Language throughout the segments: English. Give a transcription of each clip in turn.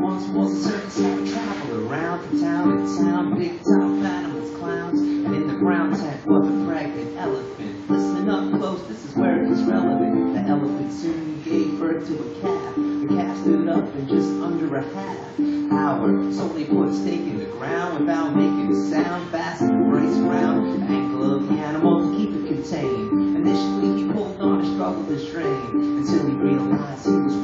Once was a circus had traveled around from town to town, big top animals, clowns, and in the ground tent was a pregnant elephant. Listening up close, this is where it's relevant. The elephant soon gave birth to a calf. The calf stood up in just under a half hour. So they put a stake in the ground without making a sound. Fastened the brace around the ankle of the animal to keep it contained. Initially he pulled on and struggled to strain until he realized he was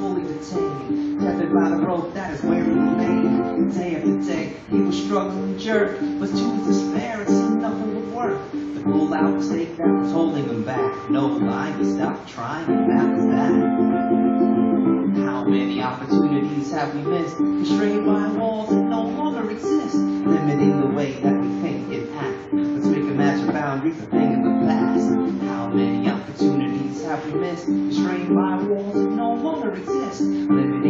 By the rope, that is where he remained. Day after day, he was struggling jerk, but to his despair, it seemed nothing would work. The pull out the stake that was holding him back. No lie, he stopped trying, and that was that. How many opportunities have we missed? Constrained by walls that no longer exist, limiting the way that we think and act. Let's make imagine boundaries a thing of the past. How many opportunities have we missed? Constrained by walls that no longer exist, limiting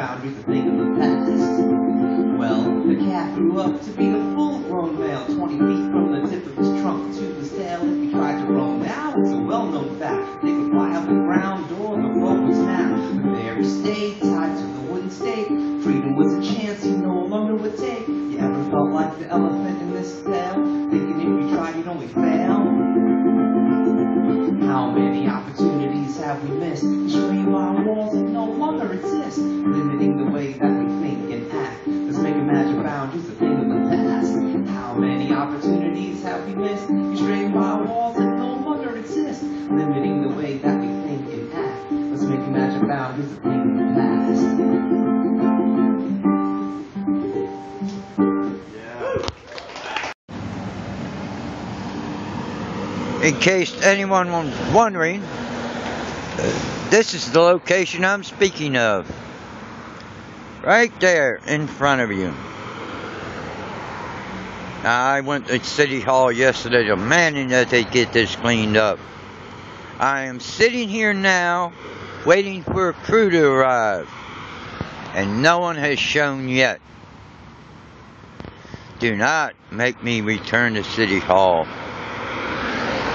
boundaries a thing of the past. Well, the cat grew up to be a In case anyone was wondering, uh, this is the location I'm speaking of. Right there in front of you. I went to City Hall yesterday demanding that they get this cleaned up. I am sitting here now waiting for a crew to arrive. And no one has shown yet. Do not make me return to City Hall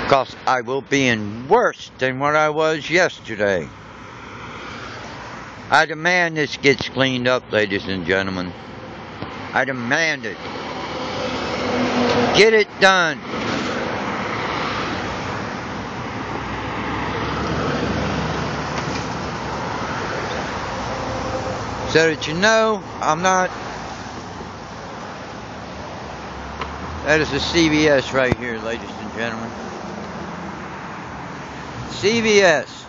because I will be in worse than what I was yesterday. I demand this gets cleaned up, ladies and gentlemen. I demand it. Get it done. So that you know, I'm not. That is a CVS right here, ladies and gentlemen. CVS.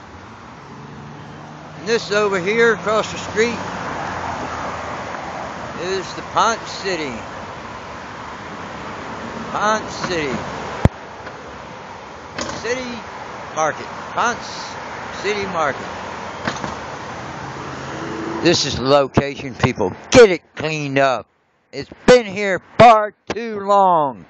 And this over here across the street is the Pont City. Pont City. City Market. Pont City Market. This is location, people. Get it cleaned up. It's been here far too long.